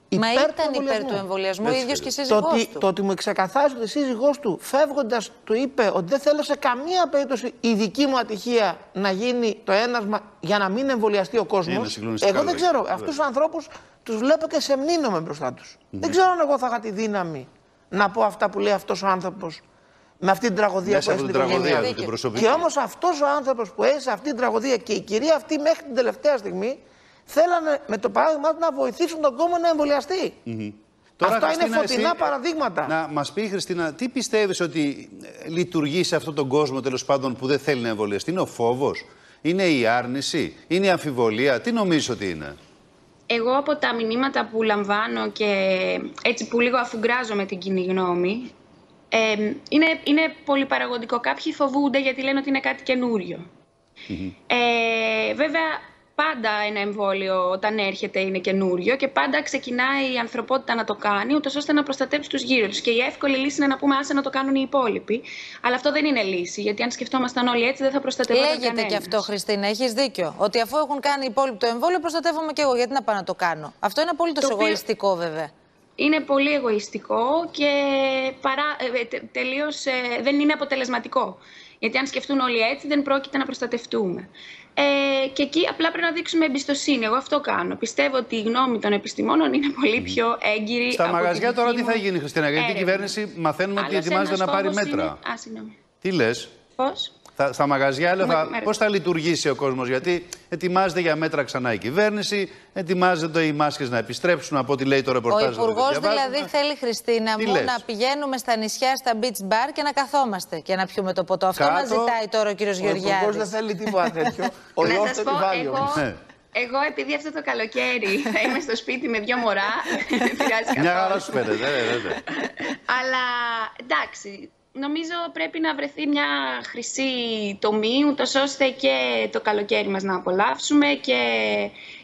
Μα ήταν υπέρ του εμβολιασμού ο ίδιος και η σύζυγός του. Το ότι μου ξεκαθάρισε ότι η σύζυγός του φεύγοντας του είπε ότι δεν θέλω σε καμία περίπτωση η δική μου ατυχία να γίνει το ένασμα για να μην εμβολιαστεί ο κόσμος. Εγώ δεν ξέρω. Αυτούς τους ανθρώπους τους βλέπω και σε μνήνομαι μπροστά τους. Δεν ξέρω αν εγώ θα είχα τη δύναμη να πω αυτά που λέει αυτός ο άνθρωπος με αυτή την τραγωδία Μέσα που έχει στην οικογένεια Και όμως αυτός ο άνθρωπος που έζησε αυτή την τραγωδία και η κυρία αυτή μέχρι την τελευταία στιγμή θέλανε με το παράδειγμα να βοηθήσουν τον κόμμα να εμβολιαστεί. Mm Τώρα, Αυτά είναι φωτεινά εσύ, παραδείγματα. Να μας πεις, Χριστίνα, τι πιστεύεις ότι ε, λειτουργεί σε αυτόν τον κόσμο τέλος πάντων που δεν θέλει να εμβολιαστεί, Είναι ο φόβος, Είναι η άρνηση, Είναι η αμφιβολία, Τι νομίζεις ότι είναι; Εγώ από τα μηνύματα που λαμβάνω και έτσι που λίγο αφουγκράζω με την κοινή γνώμη, ε, είναι, είναι πολύ παραγωγικό. Κάποιοι φοβούνται γιατί λένε ότι είναι κάτι καινούριο. ε, βέβαια, πάντα ένα εμβόλιο όταν έρχεται είναι καινούριο και πάντα ξεκινάει η ανθρωπότητα να το κάνει, ούτως ώστε να προστατεύσει τους γύρω τους. Και η εύκολη λύση είναι να πούμε άσε να το κάνουν οι υπόλοιποι. Αλλά αυτό δεν είναι λύση, γιατί αν σκεφτόμασταν όλοι έτσι δεν θα προστατεύονται Λέγεται κανένας. και αυτό, Χριστίνα, έχεις δίκιο. Ότι αφού έχουν κάνει οι υπόλοιποι το εμβόλιο, προστατεύομαι και εγώ. Γιατί να πάω να το κάνω; Αυτό είναι απόλυτος εγωιστικό, βέβαια. Είναι πολύ εγωιστικό και παρά, ε, τελείως ε, δεν είναι αποτελεσματικό. Γιατί αν σκεφτούν όλοι έτσι, δεν πρόκειται να προστατευτούμε. Ε, και εκεί απλά πρέπει να δείξουμε εμπιστοσύνη. Εγώ αυτό κάνω. Πιστεύω ότι η γνώμη των επιστημόνων είναι πολύ πιο έγκυρη. Στα μαγαζιά τώρα τι θα γίνει, Χριστίνα, γιατί η κυβέρνηση μαθαίνουμε ότι ετοιμάζεται να πάρει μέτρα. Α, συγγνώμη. Τι λες; Πώς; Θα, στα μαγαζιά, λέω, θα, πώς θα λειτουργήσει ο κόσμος, γιατί ετοιμάζεται για μέτρα ξανά η κυβέρνηση, ετοιμάζεται οι μάσκες να επιστρέψουν από ό,τι λέει το ρεπορτάζ. Ο Υπουργός δηλαδή θέλει, Χριστίνα, μου να πηγαίνουμε στα νησιά, στα beach bar και να καθόμαστε και να πιούμε το ποτό. Αυτό μας ζητάει τώρα ο κύριος Γεωργιάδης. Ο Υπουργός δεν θέλει τίποτα τέτοιο. ο λόγος το εγώ... Ναι. Εγώ, επειδή αυτό το καλοκαίρι θα είμαι στο σπίτι με δυο μωρά. Μια χαρά σου φαίνεται, ναι, ναι, ναι. Αλλά εντάξει, νομίζω πρέπει να βρεθεί μια χρυσή τομή, ούτως ώστε και το καλοκαίρι μας να απολαύσουμε και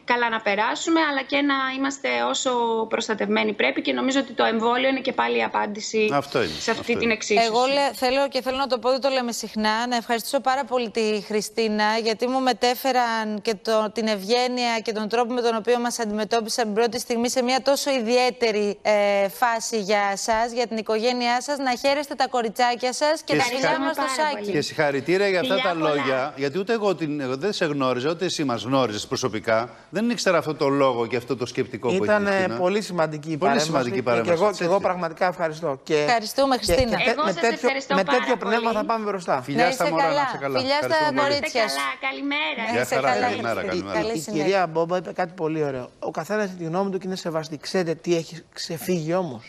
καλά να περάσουμε, αλλά και να είμαστε όσο προστατευμένοι πρέπει. Και νομίζω ότι το εμβόλιο είναι και πάλι η απάντηση Αυτό είναι, σε αυτή αυτό την είναι. εξίσωση. Εγώ λέ- θέλω και θέλω να το πω, δεν το λέμε συχνά, να ευχαριστήσω πάρα πολύ τη Χριστίνα, γιατί μου μετέφεραν και το, την ευγένεια και τον τρόπο με τον οποίο μας αντιμετώπισαν την πρώτη στιγμή σε μια τόσο ιδιαίτερη ε, φάση για σας, για την οικογένειά σας, να χαίρεστε τα κοριτσάκια σας και, Και τα συγχα- φιλιά μας στο πάρα σάκι. πολύ. Και συγχαρητήρια για αυτά Φιλιά τα πολλά. λόγια. Γιατί ούτε εγώ, την, εγώ δεν σε γνώριζα, ούτε εσύ μας γνώριζες προσωπικά. Δεν ήξερα αυτό το λόγο και αυτό το σκεπτικό που Ήταν έχεις. η ε, Χριστίνα. πολύ σημαντική η Πολύ παρέμβαση. σημαντική και- παρέμβαση, Και εγώ, έτσι. και εγώ πραγματικά ευχαριστώ. Και, Ευχαριστούμε, και- Χριστίνα. και τε- Εγώ με σας τέτοιο, ευχαριστώ με πάρα τέτοιο πνεύμα πολύ. θα πάμε μπροστά. Φιλιά Να στα είστε μωρά, να καλά. είστε καλά. Φιλιά στα Ευχαριστούμε πολύ. Είστε κορίτσια σου. καλά, καλημέρα. Γεια Είστε χαρά, καλά, καλημέρα, Χριστίνα. καλημέρα. Καλή Η συνέχεια. κυρία Μπόμπα είπε κάτι πολύ ωραίο. Ο καθένας τη γνώμη του και είναι σεβαστή. Ξέρετε τι έχει ξεφύγει όμως.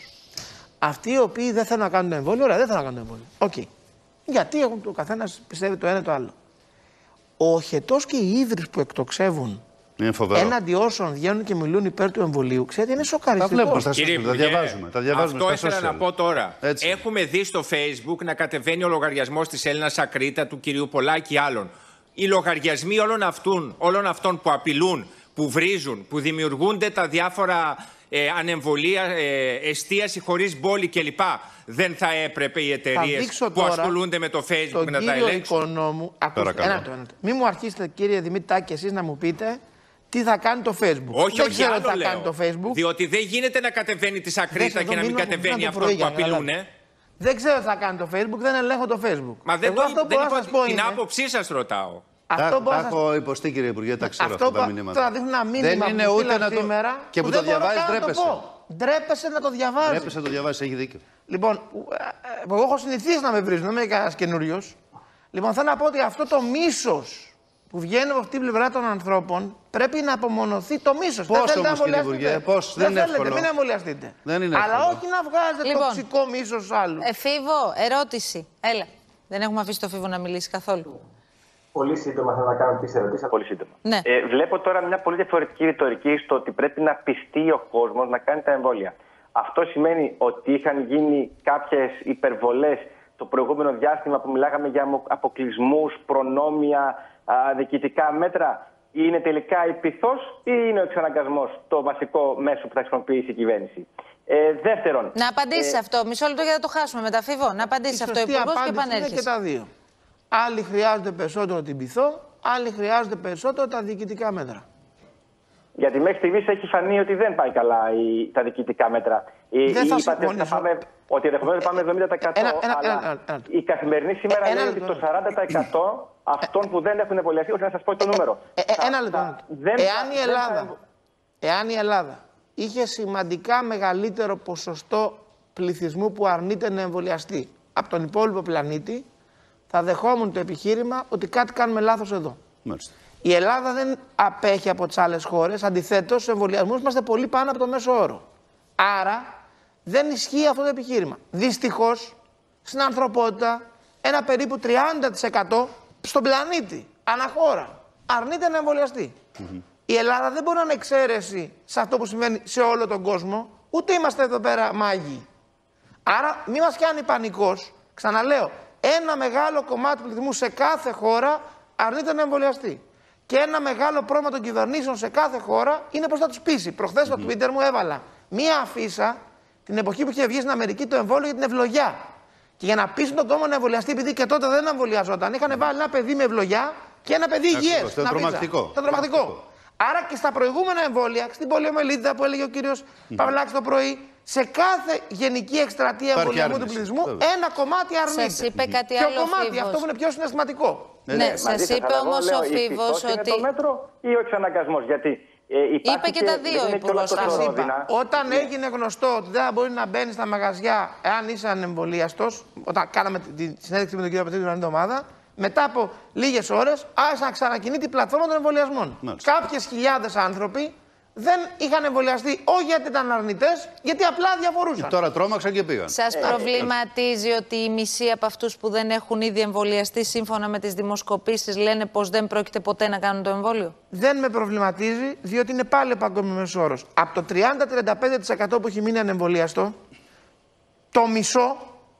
Αυτοί οι οποίοι δεν θέλουν να κάνουν το εμβόλιο, ωραία, δεν θέλουν να κάνουν το εμβόλιο. Οκ. Γιατί έχουν, ο καθένας πιστεύει το ένα το άλλο. Ο οχετός και οι ίδρυε που εκτοξεύουν Είναι φοβερό. έναντι όσων βγαίνουν και μιλούν υπέρ του εμβολίου, ξέρετε, είναι Τα σοκαριστικό. βλέπουμε στα Κύριε social, τα Υπουργέ, διαβάζουμε. Τα διαβάζουμε αυτό στα ήθελα social. να πω τώρα. Έτσι. Έχουμε δει στο Facebook να κατεβαίνει ο λογαριασμός της Έλληνας Ακρίτα, του κυρίου Πολάκη και άλλων. Οι λογαριασμοί όλων αυτών, όλων αυτών που απειλούν, που βρίζουν, που δημιουργούνται τα διάφορα ε, ανεμβολία, ε, εστίαση χωρίς μπόλη κλπ. Δεν θα έπρεπε οι Θα εταιρείες δείξω που τώρα ασχολούνται με το Facebook τον να τα κύριο ελέγξουν. Οικονόμου. Ακούστε, Παρακαλώ. ένα λεπτό, ένα λεπτό. Μην μου αρχίσετε, κύριε Δημήτρη Τάκη, εσείς να μου πείτε τι θα κάνει το Facebook. Όχι, δεν όχι, ξέρω άλλο τι θα λέω. κάνει το Facebook. Διότι δεν γίνεται να κατεβαίνει τη Δες Ακρίτα εδώ, και να μην μείνω από κατεβαίνει πριν από το αυτό πρωί, που για να απειλούν. καταλάβετε. Δεν ξέρω τι θα κάνει το Facebook, δεν ελέγχω το Facebook. Μα δεν Εγώ το αυτό που δεν μπορώ να είπα σας πω την είναι... άποψή σας ρωτάω. Αυτό Τα, που μπορώ τα να σας έχω υποστεί, κύριε Υπουργέ, τα ξέρω Αυτό αυτά τα που μηνύματα. τώρα δείχνω ένα μήνυμα δεν είναι που ούτε στείλα να το. σήμερα Και που το δεν μπορώ διαβάζεις, καν να το ντρέπεσαι. πω. Ντρέπεσαι να το διαβάζεις. Ντρέπεσαι να το διαβάσει, έχει δίκιο. Λοιπόν, ε, ε, εγώ έχω συνηθίσει να με βρίζουν, δεν είμαι κανένα καινούριος. Λοιπόν, θέλω να πω ότι αυτό το μίσος που βγαίνει από αυτή την πλευρά των ανθρώπων πρέπει να απομονωθεί το μίσος. Πώς όμως, κύριε Υπουργέ, πώς, δεν είναι θέλετε, εύκολο. μην εμβολιαστείτε. Δεν είναι Αλλά εύκολο. όχι να βγάζετε Λοιπόν. τοξικό μίσος στου άλλους. Εφήβο, ερώτηση. Έλα. Δεν έχουμε αφήσει το Φίβο να μιλήσει καθόλου. Πολύ σύντομα θέλω να κάνω τις ερωτήσεις. Πολύ σύντομα. Ναι. Ε, βλέπω τώρα μια πολύ διαφορετική ρητορική στο ότι πρέπει να πιστεί ο κόσμος να κάνει τα εμβόλια. Αυτό σημαίνει ότι είχαν γίνει κάποιες υπερβολές το προηγούμενο διάστημα που μιλάγαμε για αποκλεισμούς, προνόμια, α, διοικητικά μέτρα. Είναι τελικά η πειθός ή είναι ο εξαναγκασμός το βασικό μέσο που θα χρησιμοποιήσει η κυβέρνηση; Ε, δεύτερον, Να απαντήσει ε, αυτό. Μισό λεπτό για να το χάσουμε με τα Φίβο. Να απαντήσει Η αυτό ο σωστή Υπουργός και απάντηση είναι και επανέρχεσαι. τα δύο. Άλλοι χρειάζονται περισσότερο την πειθό, άλλοι χρειάζονται περισσότερο τα διοικητικά μέτρα. Γιατί μέχρι στιγμής έχει φανεί ότι δεν πάει καλά η, τα διοικητικά μέτρα. Η, Δεν θα είπατε ότι, θα συμφωνήσω. πάμε, ότι ενδεχομένως πάμε 70%. Ένα- ένα- αλλά ένα- ένα- η καθημερινή σήμερα Ε, ένα λέει ότι λεπτό, το 40% αυτών που δεν έχουν εμβολιαστεί, όχι να σας πω το νούμερο. Ε, ε, θα- ένα λεπτό. θα- ένα λεπτό. δεν Εάν θα- η δεν θα Ελλάδα, εμβο- εάν η Ελλάδα είχε σημαντικά μεγαλύτερο ποσοστό πληθυσμού που αρνείται να εμβολιαστεί από τον υπόλοιπο πλανήτη, θα δεχόμουν το επιχείρημα ότι κάτι κάνουμε λάθος εδώ. Μάλιστα. Η Ελλάδα δεν απέχει από τις άλλες χώρες. Αντιθέτως, στους εμβολιασμούς είμαστε πολύ πάνω από το μέσο όρο. Άρα δεν ισχύει αυτό το επιχείρημα. Δυστυχώς στην ανθρωπότητα ένα περίπου 30% στον πλανήτη, αναχώρα, αρνείται να εμβολιαστεί. Η Ελλάδα δεν μπορεί να είναι εξαίρεση σε αυτό που συμβαίνει σε όλο τον κόσμο, ούτε είμαστε εδώ πέρα μάγοι. Άρα μη μας κάνει πανικός. Ξαναλέω, ένα μεγάλο κομμάτι του πληθυσμού σε κάθε χώρα αρνείται να εμβολιαστεί. Και ένα μεγάλο πρόβλημα των κυβερνήσεων σε κάθε χώρα είναι πώς θα τους πείσει. Προχθές στο Twitter μου έβαλα μία αφίσα την εποχή που είχε βγει στην Αμερική το εμβόλιο για την ευλογιά. Και για να πείσουν τον κόσμο να εμβολιαστεί, επειδή και τότε δεν εμβολιαζόταν, είχαν βάλει ένα παιδί με ευλογιά και ένα παιδί Ακριβώς, υγιές. ήταν στην αφίσα. τρομακτικό. Ήταν τρομακτικό. Άρα και στα προηγούμενα εμβόλια, στην πολιομελίτιδα που έλεγε ο κύριος Παυλάκης το πρωί, σε κάθε γενική εκστρατεία Υπάρχει εμβολιασμού του άρνηση, πληθυσμού, βέβαια. ένα κομμάτι αρνείται. Σας είπε κάτι Ποιο άλλο ο κομμάτι, Φίβος. αυτό που είναι πιο συναισθηματικό. Ναι, μαζί σας σας, είπε αλλά εγώ όμως λέω, ο η Φίβος πειθός είναι ότι. το μέτρο ή ο εξαναγκασμός. Γιατί ε, υπάρχει Είπε και τα δύο δεν είναι και όλα υπουργός. τόσο Σας Σας ρόδινα. είπα, όταν έγινε γνωστό ότι δεν θα μπορεί να μπαίνει στα μαγαζιά εάν είσαι ανεμβολίαστο, όταν κάναμε τη τη συνέντευξη με τον κύριο Πετρίδη την εβδομάδα, μετά από λίγες ώρες άρχισε να ξανακινεί την πλατφόρμα των εμβολιασμών. Μάλιστα. Κάποιες χιλιάδες άνθρωποι δεν είχαν εμβολιαστεί, όχι γιατί ήταν αρνητές, γιατί απλά διαφορούσαν. Τώρα τρόμαξαν και πήγαν. Σας προβληματίζει ότι οι μισοί από αυτούς που δεν έχουν ήδη εμβολιαστεί, σύμφωνα με τις δημοσκοπήσεις, λένε πως δεν πρόκειται ποτέ να κάνουν το εμβόλιο; δεν με προβληματίζει, διότι είναι πάλι παγκόσμιο μέσο όρος. Από το 30-35% που έχει μείνει ανεμβολιαστό, το μισό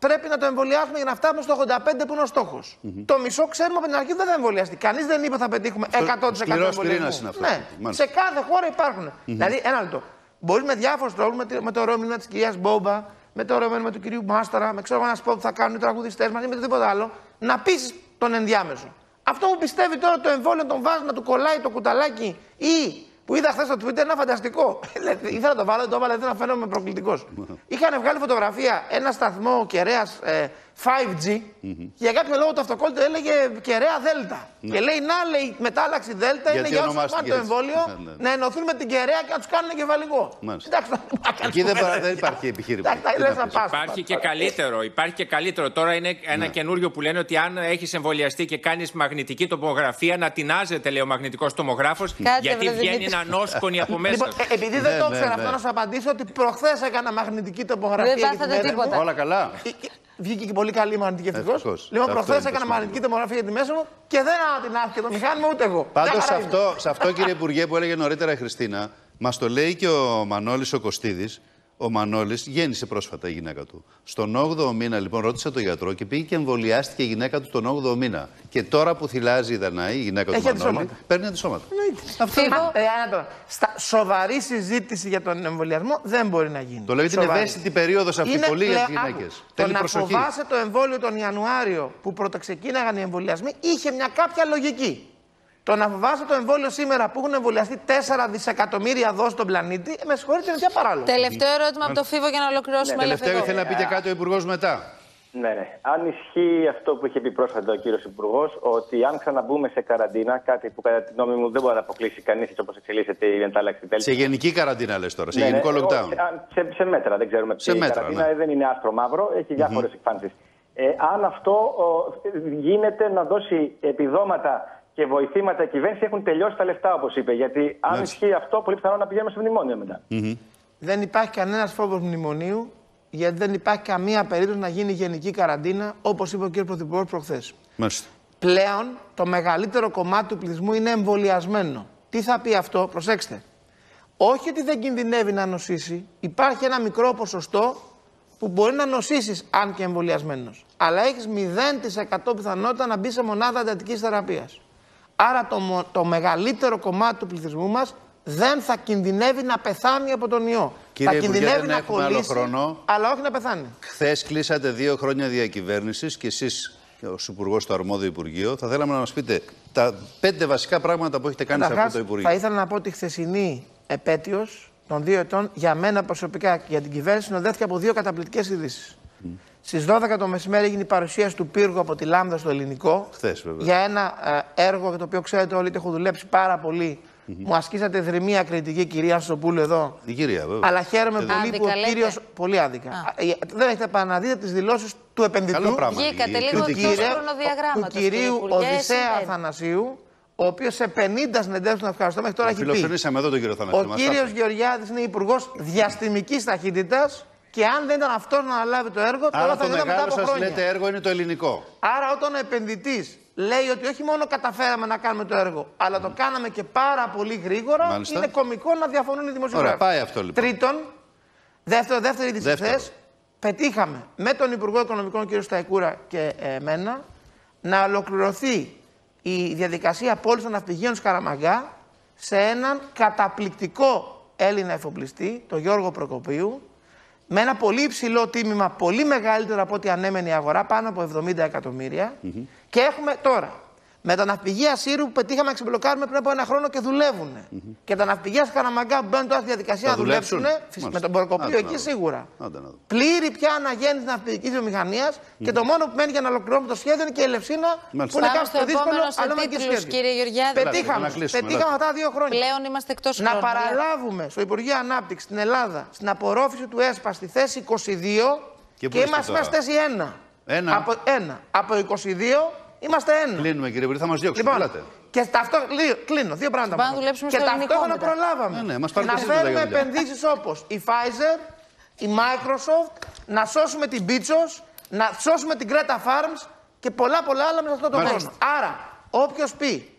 πρέπει να το εμβολιάσουμε για να φτάσουμε στο 85 που είναι ο στοχο Το μισό ξέρουμε από την αρχή δεν θα εμβολιαστεί. Κανείς δεν είπε θα πετύχουμε 100% σκληρός πυρήνας είναι εμβολιασμό. αυτό. Ναι, Μάλιστα. σε κάθε χώρα υπάρχουν. Δηλαδή, ένα λεπτό. Μπορείς με διάφορου τρόπου, με, τη- με το ωραίο μήνυμα της κυρίας Μπόμπα, με το ωραίο μήνυμα του κυρίου Μάσταρα, με ξέρω εγώ ένα σπορ που θα κάνουν οι τραγουδιστές μα ή με τίποτα άλλο, να πείσει τον ενδιάμεσο. Αυτό που πιστεύει τώρα το εμβόλιο τον βάζει να του κολλάει το κουταλάκι ή που είδα χθες στο Twitter ένα φανταστικό. Ήθελα να το βάλω, το έβαλα, ήθελα να φαίνομαι προκλητικός. Είχαν βγάλει φωτογραφία ένα σταθμό κεραίας 5G και για κάποιο λόγο το αυτοκόλλητο έλεγε κεραία Δέλτα. Και λέει να λέει μετάλλαξη Δέλτα είναι Γιατί για όσους ονομάστηκε πάρουν το έτσι. εμβόλιο Ναι, ναι. να ενωθούν με την κεραία και να τους κάνουν κεφαλικό. Μάλιστα. Εντάξει, να Εκεί δεν παρα- δεν υπάρχει επιχείρημα. Εντάξει, Τι λες να να πεις. πας. Υπάρχει και καλύτερο. Υπάρχει και καλύτερο. Τώρα είναι ένα καινούριο που λένε ότι αν έχεις εμβολιαστεί και κάνεις μαγνητική τομογραφία, να τεινάζεται, λέει ο μαγνητικός τομογράφος, γιατί βρε, βγαίνει Δημήτρη. ένα νόσκονη από μέσα. Λοιπόν, ε, επειδή δεν Ναι, το ναι, ήξερα ναι. αυτό, να σου απαντήσω ότι προχθές έκανα μαγνητική τοπογραφία. Δεν για τη πάθατε μέση μου. τίποτα. Όλα καλά. Ε, ε, Βγήκε και πολύ καλή η μαγνητική ευτυχώς. Ευτυχώς. Λοιπόν, Αυτό προχθές είναι το έκανα σημαντικό. μαγνητική τομογραφία για τη μέση μου και δεν ανατινάχθηκε το μηχάνημα ούτε εγώ. Πάντως Μια σε χαρά είναι. αυτό, σε αυτό, κύριε Υπουργέ, που έλεγε νωρίτερα η Χριστίνα, μας το λέει και ο Μανώλης ο Κωστίδης. Ο Μανώλης γέννησε πρόσφατα η γυναίκα του. Στον 8ο μήνα, λοιπόν, ρώτησε τον γιατρό και πήγε και εμβολιάστηκε η γυναίκα του τον 8ο μήνα. Και τώρα που θυλάζει η Δανάη, η γυναίκα του Έχει Μανώλη, αντισώματα. παίρνει αντισώματα. Φίβο, Ε, ένα τώρα. Στα σοβαρή συζήτηση για τον εμβολιασμό δεν μπορεί να γίνει. Το λέω ότι είναι Σοβαρή. ευαίσθητη περίοδος αυτή Είναι πολύ για τις πλέον- γυναίκε. άκου, Το Θέλει να προσοχή. φοβάσαι το εμβόλιο τον Ιανουάριο που πρωτοξεκίναγαν οι εμβολιασμοί είχε μια κάποια λογική. Το να φοβάσαι το εμβόλιο σήμερα που έχουν εμβολιαστεί 4 δισεκατομμύρια δόσει στον πλανήτη, ε, με συγχωρείτε, είναι πια παράλογο. τελευταίο ερώτημα από το Φίβο για να ολοκληρώσουμε. Τελευταίο Λεφτικό. ήθελε να πει και κάτι ο Υπουργός μετά. Ναι, ναι. Αν ισχύει αυτό που είχε πει πρόσφατα ο κύριος Υπουργός, ότι αν ξαναμπούμε σε καραντίνα, κάτι που κατά τη γνώμη μου δεν μπορεί να αποκλείσει κανείς έτσι όπως εξελίσσεται η μετάλλαξη Δέλτα. Σε γενική καραντίνα λες τώρα, σε Ναι, ναι, γενικό όχι, lockdown. αν- σε, σε μέτρα, δεν ξέρουμε Σε τι μέτρα, καραντίνα, ναι. ε, δεν είναι άστρο μαύρο, έχει διάφορες εκφάνσεις. Ε, αν αυτό ο, γίνεται να δώσει επιδόματα και βοηθήματα η κυβέρνηση, έχουν τελειώσει τα λεφτά, όπως είπε. Γιατί αν Μάλιστα. ισχύει αυτό, πολύ πιθανό να πηγαίνουμε σε μνημόνιο μετά. Δεν υπάρχει κανένας φόβος μνημονίου, γιατί δεν υπάρχει καμία περίπτωση να γίνει γενική καραντίνα, όπως είπε ο κ. Πρωθυπουργός προχθές. Μάλιστα. Πλέον το μεγαλύτερο κομμάτι του πληθυσμού είναι εμβολιασμένο. Τι θα πει αυτό, προσέξτε. Όχι ότι δεν κινδυνεύει να νοσήσει, υπάρχει ένα μικρό ποσοστό που μπορεί να νοσήσεις αν και εμβολιασμένος. Αλλά έχεις 0% πιθανότητα να μπεις σε μονάδα εντατικής θεραπείας. Άρα το, μο- το μεγαλύτερο κομμάτι του πληθυσμού μας δεν θα κινδυνεύει να πεθάνει από τον ιό. Κύριε θα Υπουργέ, κινδυνεύει δεν να έχουμε άλλο κολλήσει, χρόνο. αλλά όχι να πεθάνει. Χθες κλείσατε δύο χρόνια διακυβέρνησης και εσείς, ως Υπουργός στο αρμόδιο Υπουργείο, θα θέλαμε να μας πείτε τα πέντε βασικά πράγματα που έχετε κάνει σε αυτό Καταρχάς, το Υπουργείο. θα ήθελα να πω ότι η χθεσινή επέτειος των δύο ετών για μένα προσωπικά και για την κυβέρνηση συνοδεύτηκε από δύο καταπληκτικές ειδήσεις. Στις 12 το μεσημέρι έγινε η παρουσίαση του πύργου από τη Λάμδα στο ελληνικό. Χθες, βέβαια. Για ένα ε, έργο για το οποίο ξέρετε όλοι ότι έχω δουλέψει πάρα πολύ. Μου ασκήσατε δρυμία κριτική, κυρία Σοπούλου, εδώ. Η κυρία, βέβαια. Αλλά χαίρομαι Και πολύ Άδικα, που ο λέτε. κύριο. Πολύ άδικα. Ε, Δεν έχετε παραναδείτε τις δηλώσεις του επενδυτού. Καλό πράγμα. Βγήκατε Η λίγο κριτική. εκτός Κύριε, χρονοδιαγράμματος, του κυρίου κύριε Υπουργέ, Οδυσσέα συμβαίνει. Αθανασίου, ο οποίος σε 50 συνεντεύξεις τον ευχαριστώ μέχρι τώρα έχει πει. Φιλοξενήσαμε εδώ τον κύριο Θανασίου. Ο μας κύριος τα είπε. Γεωργιάδης είναι υπουργός διαστημικής ταχύτητας και αν δεν ήταν αυτό να αναλάβει το έργο, τώρα Άρα θα το γινόταν μετά μεγάλο από σας χρόνια. λέτε έργο είναι το ελληνικό. Άρα, όταν ο επενδυτής λέει ότι όχι μόνο καταφέραμε να κάνουμε το έργο, αλλά το κάναμε και πάρα πολύ γρήγορα, Μάλιστα. είναι κωμικό να διαφωνούν οι δημοσιογράφοι. Ωραία, πάει αυτό, λοιπόν. Τρίτον, δεύτερο, δεύτερη είδηση Δεύτερο. χθες, πετύχαμε με τον Υπουργό Οικονομικών κ. Σταϊκούρα και ε, εμένα να ολοκληρωθεί η διαδικασία απόλυση των ναυπηγείων Σκαραμαγκά σε έναν καταπληκτικό Έλληνα εφοπλιστή, τον Γιώργο Προκοπίου, με ένα πολύ υψηλό τίμημα, πολύ μεγαλύτερο από ό,τι ανέμενε η αγορά, πάνω από 70 εκατομμύρια. Και έχουμε τώρα με τα ναυπηγεία Σύρου που πετύχαμε να ξεμπλοκάρουμε πριν από ένα χρόνο και δουλεύουν. Και τα ναυπηγεία Σκαραμαγκά που μπαίνουν τώρα στη διαδικασία Θα να δουλέψουν. δουλέψουν. φυσ- Με Μάλιστα. τον Προκοπίου Άντε να εκεί δω. σίγουρα. Άντε να δω. Πλήρη πια αναγέννηση ναυπηγικής βιομηχανίας και το μόνο που μένει για να ολοκληρώσουμε το σχέδιο είναι και η Ελευσίνα Μάλιστα. που είναι Πάμε κάτι στο πιο δύσκολο, επόμενο, σε αλλά με και τίτλους, σχέδιο. κύριε Γεωργιάδη. Πετύχαμε, να κλείσουμε, πετύχαμε ελάτε. αυτά τα δύο χρόνια. Πλέον είμαστε εκτός Να παραλάβουμε στο Υπουργείο Ανάπτυξης στην Ελλάδα στην απορρόφηση του ΕΣΠΑ στη θέση 22 Και και, πού είστε είμαστε τώρα; στη θέση 1. Ένα. Από, ένα. Από 22 είμαστε 1. Κλείνουμε κύριε Υπουργέ, θα μας διώξουν. Λοιπόν, Ελάτε. και ταυτό, λύ- κλείνω, δύο πράγματα. Πάμε να μόνο. δουλέψουμε και στο ελληνικό ταυτόχρονα μετά. προλάβαμε. Ναι, ναι, μας να παρακολουθείτε τα φέρουμε γεγονότα. επενδύσεις όπως η Pfizer, η Microsoft, να σώσουμε την Beachos, να σώσουμε την Greta Farms και πολλά πολλά άλλα μέσα σε αυτό το Μάλιστα. χρόνο. Άρα, όποιος πει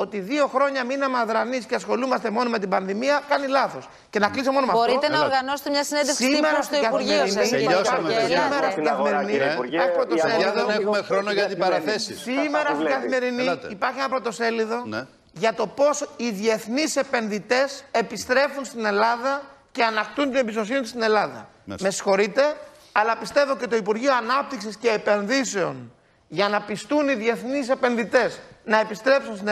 ότι δύο χρόνια μείναμε αδρανείς και ασχολούμαστε μόνο με την πανδημία, κάνει λάθος. Και να κλείσω μόνο με αυτό. Μπορείτε να οργανώσετε μια συνέντευξη Σήμερα τύπου στο στην Υπουργείο σας, καθημερινή- κύριε Τελειώσαμε, Υπουργέ. παιδιά. Σήμερα Ελάτε. στην Στην αγορά, καθημερινή. κύριε Υπουργέ, Υπάρχει η πρωτοσέλιδο. Παιδιά, δεν αγορά έχουμε λίγο χρόνο για συγκεκριμένη. αντιπαραθέσεις. Σήμερα Αυτά που στην βλέπει. καθημερινή Ελάτε. υπάρχει ένα πρωτοσέλιδο Ναι. για το πώς οι διεθνείς επενδυτές επιστρέφουν στην Ελλάδα και ανακτούν την εμπιστοσύνη τους στην Ελλάδα. Μάλιστα. Με συγχωρείτε, αλλά πιστεύω και το Υπουργείο Ανάπτυξης και Επενδύσεων για να πιστούν οι διεθνείς επενδυτές να επιστρέψουν στην